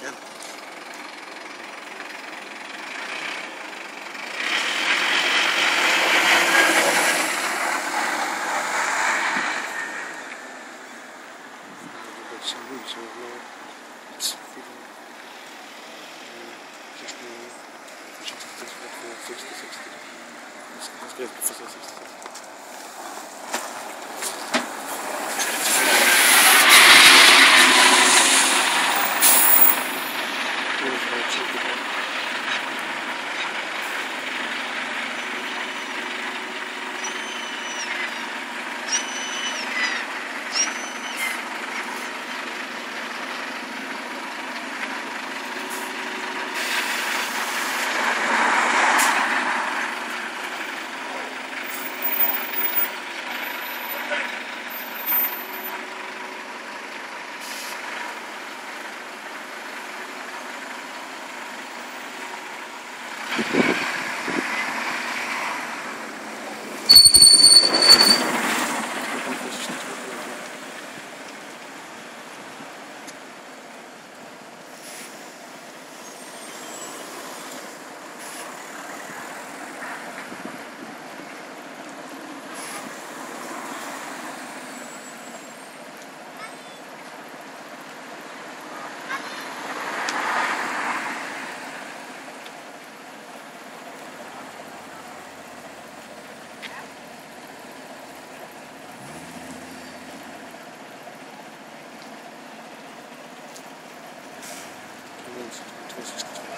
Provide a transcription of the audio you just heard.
Good. Let's go for 60. 60 60 Twist, twist.